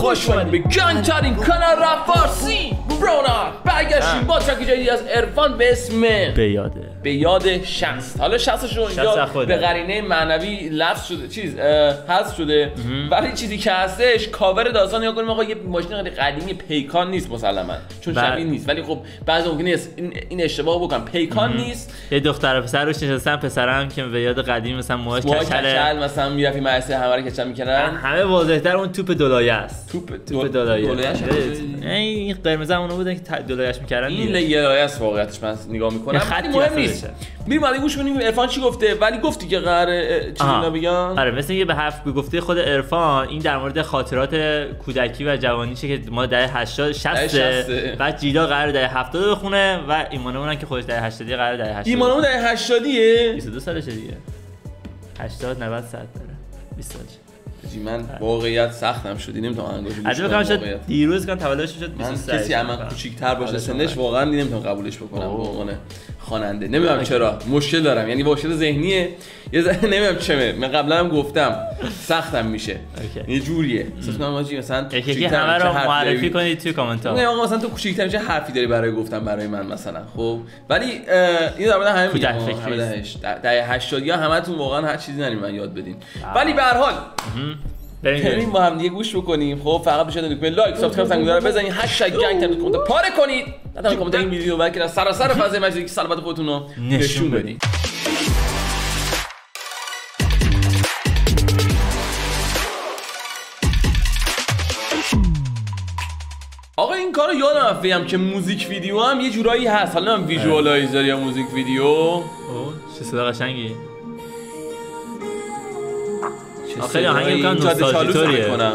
خوش اومدید به گنگترین کانال رپ برونا برگشتیم با ترک جدیدی از عرفان به اسم به یاده به یاد 60 حالا 60 رو شصت اینجا. به قرینه معنوی لفظ شده. چیز حذف شده. ولی چیزی که هستش کاور داستان یا کنیم آقا یه ماشین قدیمی پیکان نیست مسلما. چون بله. شبیه نیست. ولی خب بعضی ممکنه است این, اشتباه بکنم. پیکان نیست. یه دختر پسر روش نشستن پسرم که به یاد قدیم مثلا موهاش کچل. مثلا میرفی مدرسه همه رو کچل می‌کنن همه واضحتر اون توپ دولایه است. توپ توپ هم نه، این قرمز همونو بودن که دولایش می‌کردن این. یه لایه است واقعیتش من نگاه می‌کنم. یه خطی ولی مهم. نیست. میریم بعد گوش کنیم عرفان چی گفته؟ ولی گفتی که قراره آها. اینا بگن؟ آره مثل اینکه به حرف به گفته خود عرفان این در مورد خاطرات کودکی و جوانیشه که ما دهه 80 60 شصته. بعد جیلا قرار دهه 70 بخونه و ایمانه اونن که خودش دهه 80 قرار دهه 80 ایمانمون در 80 ایه 22 سالشه دیگه. 80 90 100 داره 20 سالشه. من واقعیت سختم شدی نمی‌تونم انگوش گوش عجب کنم کنم شد. دیروز کن تولدش شد من 23 کسی از من کوچیک‌تر باشه آره، سنش. واقعا نمی‌تونم قبولش بکنم به. عنوان خواننده. نمی‌دونم چرا. مشکل دارم. یعنی مشکل ذهنیه. یه ذره نمی‌دونم چمه. من قبلا هم گفتم. سختم میشه. یه جوریه. کنم آجی مثلا یکی همه رو معرفی؟ کنید توی کامنت نه ها آقا مثلا تو کوچیک‌تر چه حرفی داری برای گفتن برای من مثلا؟ خب. ولی اه، اینو در مورد. دهش دهه 80 یا همتون واقعا هر چیزی نریم من یاد بدین. ولی به هر حال بریم با هم دیگه گوش بکنیم. خب فقط بشه دونید like subscribe رو بزنید. هشتگ گنگ تن کامنت پاره کنید. تنها کامنت این ویدیو بلکه در سراسر فضای مجازی که سلامت خودتون رو نشون بدین. آقا این کارو یادم بگم که موزیک ویدیو هم یه جورایی هست حالا هم visualizer یا موزیک ویدیو اوه، چه صدا قشنگی خیلی آهنگ نوستالژیطوریه. می‌کنم.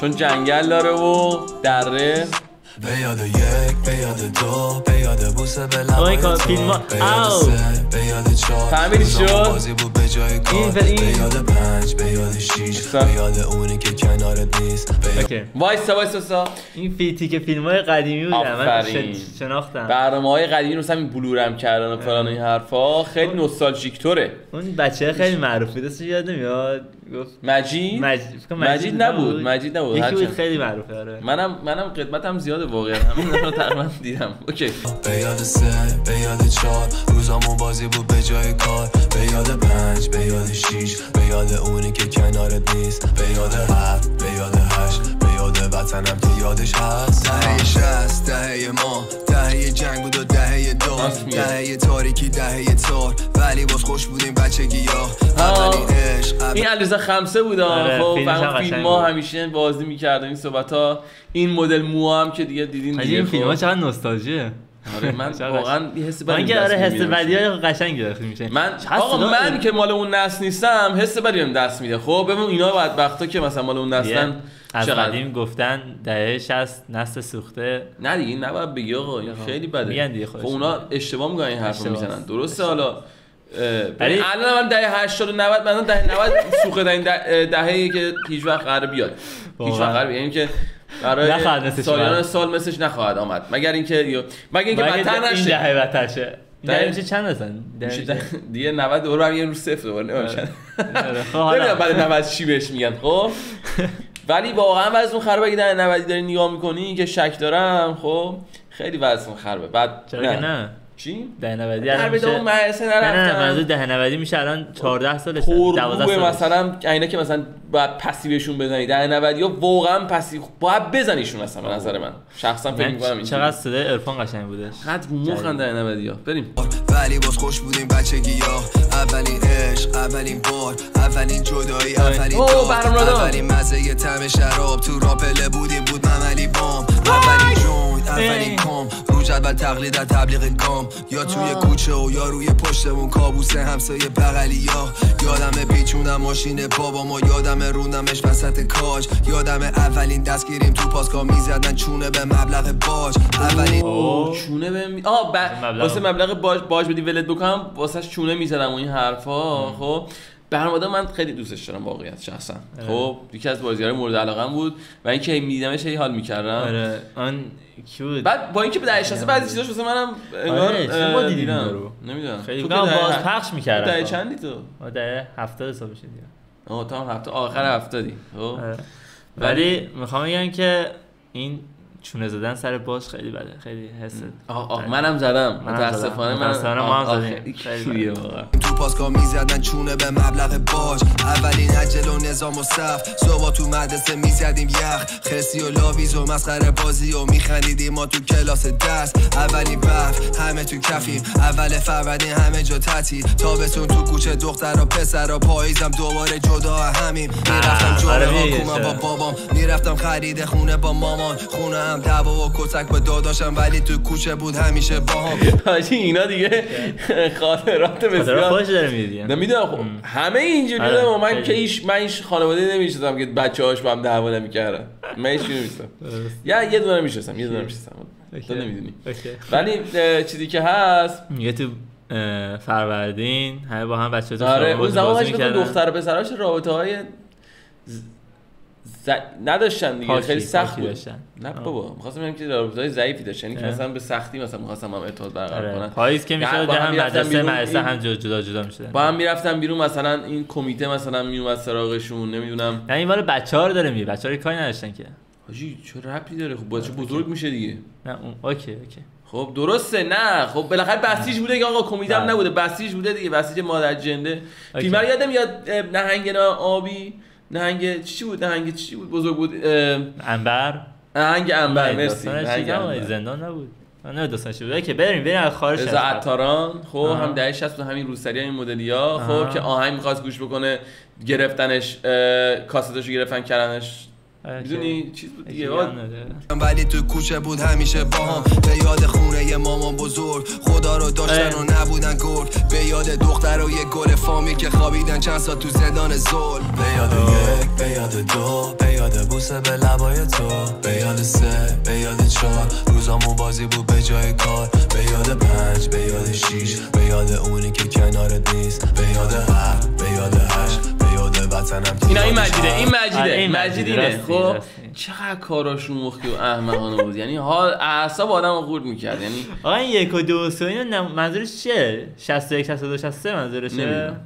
چون جنگل داره و دره به یاد یک به یاد دو به یاد بوسه به لبای تو به یاد. سه به یاد چهار. روزامون شد؟ بازی بود به جای کار این- به این- یاد پنج به یاد شیش. به یاد اونی که کنارت نیست به وایسا وایسا وایسا. این فیتی که فیلم های قدیمی بودن من شناختم. برنامه های قدیمی رو همین بلورم کردن و فلان و این حرفا. خیلی نوستالژیک طوره. اون بچه خیلی معروف بود اسمش یاد نمیاد گفت مجید؟ مجید نبود مجید نبود. یکی. خیلی معروفه آره. منم منم قدمتم زیاده واقعا. همین رو تقریبا دیدم. اوکی. به یاد سه به یاد چهار. روزامون بازی بود به جای کار. به یاد پنج به یاد شیش. به یاد اونی که کنارت نیست. به یاد هفت به یاد هشت. به یاد وطنم که یادش هست. دهه شست دهه ما. دهه تاریکی دهه تار. ولی باز خوش بودیم بچگی ها. عشق اول- این علیرضا خمسه بود آره، خب فیلمش هم فهم قشنگ فیلم ها بود. همیشه بازی می‌کرد این صحبت ها این مدل مو هم که دیگه دیدین حاجی دیگه این فیلم ها خب. چقدر نوستالژیه. آره من چقدر واقعا یه حس من بدی که دست آره حس می‌گیرم. بدی های قشنگی داخل میشه من آقا من. که مال اون نسل نیستم حس بدی بهم دست میده. خب ببین اینا بدبختا که مثلا مال اون نسلن از چقدر؟ قدیم گفتن دهه 60 نسل سوخته. نه دیگه این نباید بگی آقا این خیلی بده. میگن دیگه خب. اونا اشتباه میگن این حرفو. می‌زنن. درسته حالا ولی- ببین الان من دهه 80 و 90 مثلا دهه 90 سوخته این دهه که هیچ وقت قرار بیاد. هیچ وقت. قرار بیاد. یعنی که برای سالیان. سال مثلش نخواهد آمد. مگر اینکه مگر اینکه بدتر این نشه. دهه این دهه- دهه میشه چند ده- دیگه 90 دوباره برمیگردیم رو صفر دوباره چند. آره، خب حالا. نمی‌دونم بعد 90 چی بهش میگن. خب؟ ولی واقعا وزن خرابه. اگه در 90 داری نگاه می‌کنی که شک دارم خب خیلی وزن خرابه. بعد چرا که نه. چی؟ ده 90 در الان میشه نه نه نه منظور ده 90 میشه الان 14 سالشه 12 پرگوه سالشه مثلا اینا که مثلا باید پسیوشون بزنی. در 90 یا واقعا پسیو باید بزنیشون اصلا به نظر من. شخصا فکر می‌کنم چقدر صدای عرفان قشنگ بودش قد مخن در 90 یا. بریم. ولی باز خوش بودیم بچگی ها. اولین عشق اولین بار اولین جدایی اولین. اولین مزه طعم شراب. تو راپله بودیم بود مملی بام. اولین جوینت اولین کام. رو جدول تقلید از تبلیغ گام. یا توی کوچه و یا روی پشتمون. کابوس همسایه بغلی یا یادم پیچونم ماشین بابا ما یادم روندمش وسط کاج. یادم اولین دستگیریم تو پاسکا می‌زدن چونه به مبلغ باج. اولین اوه چونه به می... آه ب... مبلغ. واسه مبلغ باج باج بدی ولت بکنم واسه چونه می‌زدم و این حرفا خب. برنامه من خیلی دوستش دارم واقعیت شخصا خب یکی از بازی‌های مورد علاقم بود و اینکه میدیدمش هی حال می‌کردم. آره آن کی بود؟ بعد با اینکه به دهه 60 بعضی چیزاش واسه منم انگار آره، ما دیدیم رو؟ نمی‌دونم. خیلی باز پخش می‌کردن دهه چندی تو؟ ما دهه 70 حساب میشه دیگه هم هفته آخر هفتادی خب. آره. ولی می‌خوام بگم که این چونه زدن سر باش خیلی بده خیلی حس آه آه منم زدم. متاسفانه. من متاسفانه ما هم زدیم. خیلی تو پاسگاه می‌زدن چونه به مبلغ باج. اولین عجل و نظام و صف صبح تو مدرسه می‌زدیم یخ. خرسی و لاویز و مسخره بازی و میخندیدیم. ما تو کلاس دست. اولین برف همه تو کفیم. اول فروردین همه جا تتی تابستون تو کوچه دختر و پسر و پاییزم. دوباره جدا همیم. می‌رفتم جمعه آره با. بابام. می‌رفتم خرید خونه با مامان. خونه هم دعوا و کتک با داداشم ولی تو کوچه بود همیشه باهام حاجی اینا دیگه خاطرات خاطر بسیار خودش داره میدی. نمی‌دونم خب همه اینجوری آره، دارم من. که هیچ من هیچ خانواده نمی‌شناسم که بچه هاش با هم دعوا نمی‌کردن. من هیچ نمی‌شناسم. یا یه دونه می‌شناسم یه دونه می‌شناسم. تو نمی‌دونی. ولی چیزی که هست میگه تو فروردین همه با هم بچه تو آره اون زمان. دختر و پسراش رابطه های ز... نداشتن دیگه خیلی سخت بود. داشتن. نه. بابا می‌خواستم بگم که رابطه ضعیفی داشتن یعنی که اه. مثلا به سختی مثلا می‌خواستم هم ارتباط برقرار آره. کنن. پاییز که می‌شد با هم مدرسه مدرسه هم جدا جدا جدا می‌شدن. با هم می‌رفتن بیرون مثلا این کمیته مثلا میومد سراغشون نمی‌دونم. نه این مال بچه ها رو داره میگه بچه ها کاری نداشتن که. حاجی چه ربطی داره؟ خب بچه بزرگ میشه دیگه. نه اون okay okay. خب درسته نه. خب بالاخره بسیج بوده که آقا کمیته. نبوده. بسیج بوده دیگه بسیج مادر جنده. فیلم یادم میاد اه، نهنگ نه آبی نهنگ چی بود نهنگ چی بود بزرگ بود انبر نهنگ انبر مرسی نهنگ. زندان نبود من نه داستانش بود اوکی بریم بریم از خارج رضا شد. عطاران خب. هم دهه 60 تو همین روسری این مدلیا. خب که آهنگ می‌خواست گوش بکنه گرفتنش اه، کاستشو گرفتن کردنش. می‌دونی چیز بود دیگه. ولی تو کوچه بود همیشه با هم به یاد خونه مامان بزرگ خدا رو داشتن و نبودن گرگ به یاد دختر و یه گل فامی که خوابیدن چند سال تو زندان ظلم به یاد یک به یاد دو به یاد بوسه به لبای تو به یاد سه به یاد چهار روزامون بازی بود به جای کار به یاد پنج به یاد شیش به یاد اونی که کنارت نیست به یاد هفت به یاد هشت وطنم اینا این مجیده این. مجیده آره، این مجید اینه خب. چقدر کاراشون مخی و احمقانه بود. یعنی حال اعصاب آدم رو خورد می‌کرد. یعنی آقا این یک و دو و سه اینا منظورش چیه؟ 61 62 63 منظورشه؟ نمی‌دونم.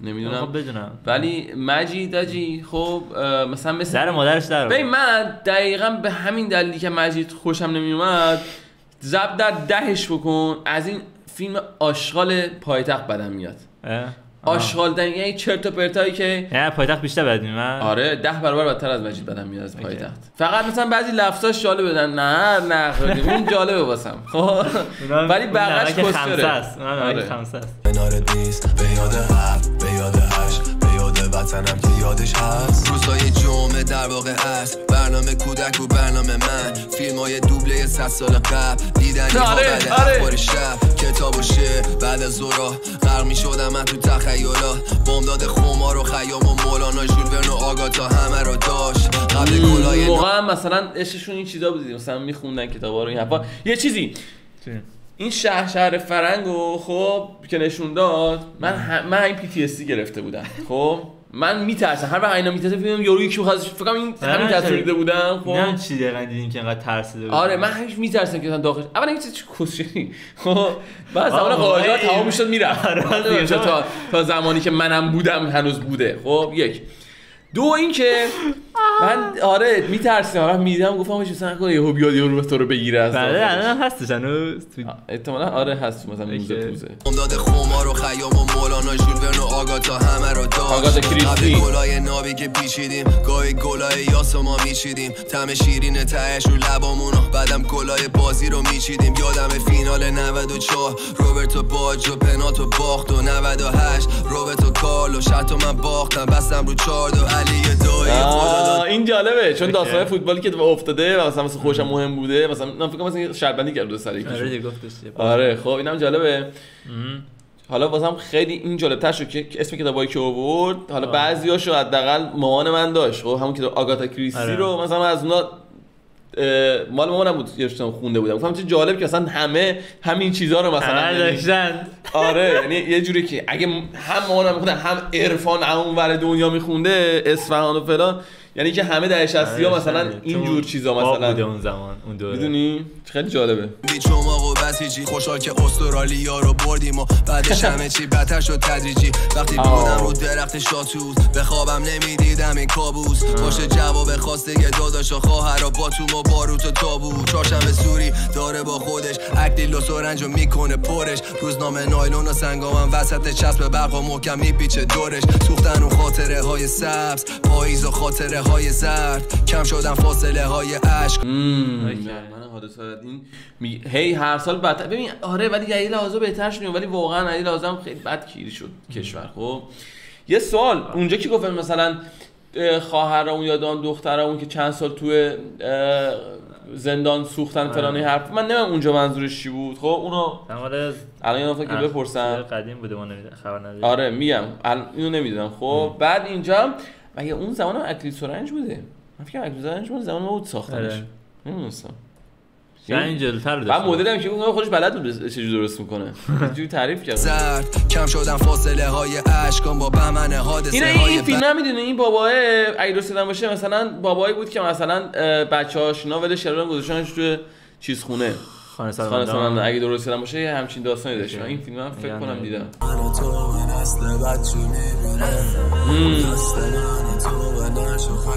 نمی‌دونم. خب بدونم. ولی مجید آجی خب مثلا مثل در مادرش در ببین من دقیقا به همین دلیلی که مجید خوشم نمیومد زب در دهش بکن. از این فیلم آشغال پایتخت بدم میاد؟ آشغال یعنی چرت و پرتایی که نه پایتخت بیشتر بد میومد آره ده برابر بدتر از مجید بدم میاد از پایتخت. فقط مثلا بعضی لفظاش جالب بدن. نه نه خیلی. اون جالبه واسم. خب. ولی بقیش کسره آره. خمسه است. کنارت نیست به یاد به یاد هشت به یاد وطنم که یادش هست. روزای جمعه در واقع است برنامه کودک و برنامه من. فیلم های دوبله صد سال قبل. دیدنی ها آره، بعد آره. اخبار شب کتاب و شعر. بعد از زورا غرق می شدم من تو تخیلا. بامداد خمار و خیام و مولانا ژول و آگاتا همه رو داشت. قبل گلای موقع هم مثلا عشقشون این چیزا بود دیگه. مثلا میخوندن کتابا رو این حرفا. یه چیزی. این شهر شهر فرنگ و خب که نشون داد من هم من این پی تی اس گرفته بودم. خب؟ من میترسم. هر وقت اینا میترسم فکر یارو یکی می‌خواد فکر کنم این همین نه، تصویر دیده بودم. نه خب چی دقیقا دیدین که انقدر ترسیده بود آره من هیچ میترسم که مثلا داخل اولا این چه کسشی خب. بعد زمان قاجار آره. تمام می‌شد می‌رفت. آره، دیگه. تا تا زمانی که منم بودم هنوز بوده. خب یک. دو اینکه من آره میترسیدم. من می‌دیدم گفتم آجی مثلا نکنه یهو بیاد یهو رو تو رو بگیره از بله. الان هستش هنوز. تو احتمالا آره هست مثلا موزه اوکی. پوزه بامداد خمار و خیام و مولانا ژول ورن و آگاتا همه رو داشت. آگاتا کریستی. گلای نابی که پیچیدیم گاهی گلای یاس ما میچیدیم. تم شیرین تهش رو لبامونو بعدم گلای بازی رو میچیدیم. یادم فینال 94 روبرتو باجو پناتو باخت و 98 روبرتو کارلو شرط و من باختم بستم رو چارد و علی دایی. خدا داد این جالبه چون. داستان فوتبالی که افتاده و مثلا مثلا خوشم مهم بوده مثلا من فکر کنم مثلا شربندی کرد سر آره گفتش. آره خب اینم جالبه. حالا واسم خیلی این جالبتر شد که اسم کتابایی که آورد حالا. بعضیاشو حداقل مامان من داشت خب همون کتاب آگاتا کریستی آره. رو مثلا از اونا مال مامانم بود یه خونده بودم گفتم چه جالب که اصلا همه همین چیزا رو مثلا یعنی- داشتن آره یعنی یه جوری که اگه هم مامانم میخونده هم عرفان اون ور دنیا میخونده اصفهان و فلان یعنی که همه در 60 ها مثلا این جور چیزا باب بوده مثلا اون زمان اون دوره. می‌دونی؟ خیلی جالبه. بیچماق و بسیجی خوشحال که استرالیا رو بردیم و بعدش همه چی بدتر شد تدریجی. وقتی. بودم رو درخت شاتوت به خوابم نمی‌دیدم این کابوس. باشه جواب خواسته یه داداش و خواهر با تو و باروت و تابو. چهارشنبه سوری داره با خودش اکلیل و سرنجو می‌کنه پرش. روزنامه نایلون و سنگامم وسط چسب برق و محکم میپیچه دورش. سوختن و خاطره های سبز پاییز و خاطره های زرد. کم شدن فاصله های عشق من حادثات این می... هی هر سال بدتر ببین آره ولی یه لحاظا بهتر شد ولی واقعا یه لحاظا خیلی بد کیری شد کشور. خب یه سوال اونجا کی گفت مثلا خواهرامون یا دخترمون که چند سال توی زندان سوختن فلانی حرف من نمی‌دونم اونجا منظورش چی بود. خب اونو الان یه که بپرسم. قدیم بوده ما خبر نداریم. آره میگم. اینو نمی‌دونم. خب بعد اینجا مگه اون زمان اکلی سرنج بوده؟ من فکر اکلی سرنج اون زمان بود ساختنش. آره. نمی‌دونستم. این جلوتر داشت. بعد مدل هم که اون خودش بلد بود چجوری درست می‌کنه. چجوری تعریف کرد. زرد کم شدن فاصله های اشکان با بهمن حادثه این این فیلم هم می‌دونه این باباه اگه درست باشه مثلا بابایی بود که مثلا بچه‌هاش اینا ولش کردن گذاشتنش توی چیز خونه خانه سلام اگه درست یادم باشه یه همچین داستانی داشت. این فیلم هم فکر کنم دیدم.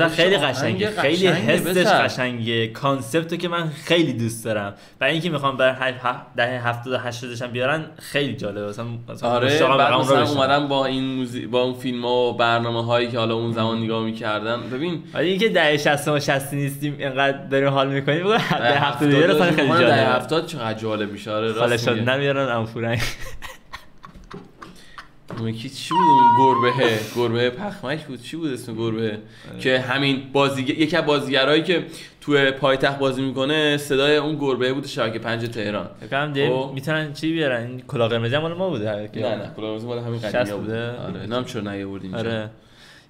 آره خیلی قشنگه خیلی حسش قشنگه. کانسپتو که من خیلی دوست دارم. و اینکه می‌خوام بر دهه 70 و 80 هم بیارن خیلی جالبه. مثلا آره بعد مثلا اومدن با این موزی... با اون فیلم ها و برنامه هایی که حالا اون زمان نگاه می‌کردن. ببین ولی اینکه دهه 60 و 60 نیستیم اینقدر داریم حال می‌کنیم بگو دهه 70 رو خیلی جالبه دهه 70 چقدر جالب میشه؟ آره راست نمیارن ام اون یکی چی بود اون گربه؟ گربه پخمک بود. چی بود اسم گربه؟ آره. که همین بازیگر یکی از بازیگرایی که تو پایتخت بازی می‌کنه صدای اون گربه بود شبکه پنج تهران. فکر کنم خب. می‌تونن چی بیارن؟ این کلاه قرمزی مال ما بوده. نه نه. کلاه قرمزی مال همین قدیمی بوده؟ آره. نام چرا نیاوردیم آره.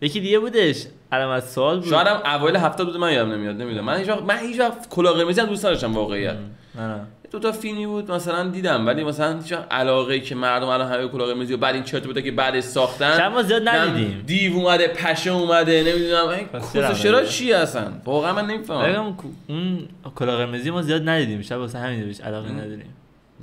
یکی دیگه بودش. علامت سوال بود. شاید هم اوایل هفته بود من یادم نمیاد. نمی‌دونم. من هیچ وقت من هیچ وقت کلاه قرمزی هم دوست نداشتم واقعیت. نه نه. دو تا فیلمی بود مثلا دیدم ولی مثلا هیچ علاقه ای که مردم الان همه کلاه قرمزی و بعد این چرت بوده که بعد ساختن ما زیاد ندیدیم. دیو اومده پشه اومده نمی‌دونم. چرا چی هستن؟ واقعا من نمی‌فهمم. اون کلاه قرمزی ما زیاد ندیدیم شب واسه همین بهش علاقه نداریم.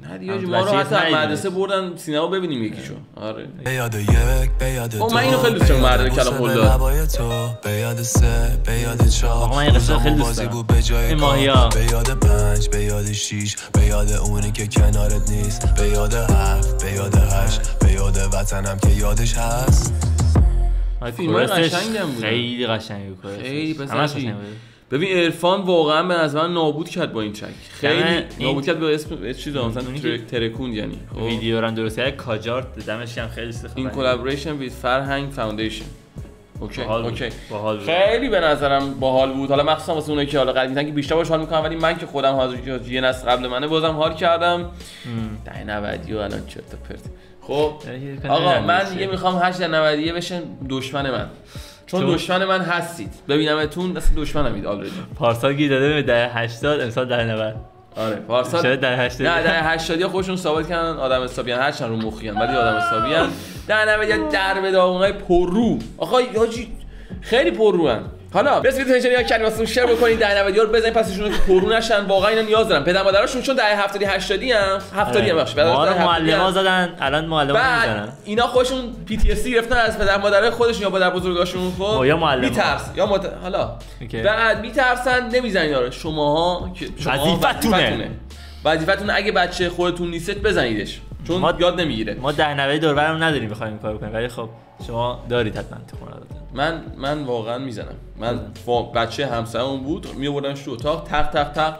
نه دیگه ما رو حتی مدرسه بردن سینما ببینیم یکیشو آره به یاد یک به یاد من اینو خیلی دوست دارم مرد کلام قول داد به یاد سه به یاد چهار من این قصه خیلی دوست دارم این ماهیا به یاد پنج به یاد شیش به یاد اونی که کنارت نیست به یاد هفت به یاد هشت به یاد وطنم که یادش هست فیلم قشنگی هم بود خیلی قشنگه خیلی پس ببین عرفان واقعا به نظر من نابود کرد با این ترک. خیلی یعنی نابود کرد به اسم چیز مثلا ترکون یعنی. خب. ویدیو ران درست کرد کاجارت دمش هم خیلی استفاده in collaboration with Farhang Foundation okay okay. باحال خیلی به نظرم باحال بود. حالا مخصوصا واسه اونایی که حالا قدیمی که بیشتر باش حال می‌کنم ولی من که خودم حاضر یه نسل قبل منه بازم حال کردم. ده 90 و الان چرت پرت. خب یعنی آقا من یه می‌خوام 8 90 بشن دشمن من. چون دشمن من هستید. ببینمتون مثل دشمنم already پارسال گیر داده به دهه 80 امسال دهه 90 آره پارسال دهه 80 نه دهه 80 یا خودشون ثابت کردن آدم حسابیان. هر چند رو مخیان ولی آدم حسابیان. دهه 90 یا در به داغونای پررو. آقا یاجی خیلی پررو حالا بسیار تنشن یا کلماتون شیر بکنید در 90 رو بزنید پسشون که پرو نشن واقعا اینا نیاز دارن. پدر مادرشون چون در 70 80 هم 70 هم بخش معلم زدن الان معلم می‌زنن. اینا خودشون پی تی اس گرفتن از پدر مادر خودشون یا پدر بزرگاشون خب؟ یا معلم میترس یا مت... حالا. بعد میترسن نمی‌زنید اینا رو. شماها وظیفتونه. وظیفتون اگه بچه خودتون نیست بزنیدش. چون ما یاد نمی‌گیره. ما در نوه دور برم نداریم بخوایم کار کنیم. ولی خب شما دارید حتما تو خونه من من واقعا می‌زنم. من بچه همسایه‌مون بود میآوردنش تو اتاق تق تق تق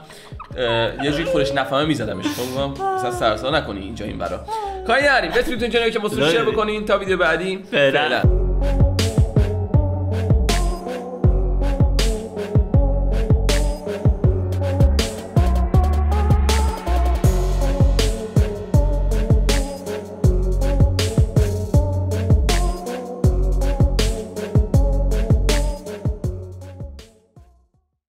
یه جوری خودش نفهمه میزدمش. خب مثلا سرسا نکنی اینجا این برا کاری نداریم. بتونید تو که با شیر بکنین تا ویدیو بعدی. فعلا.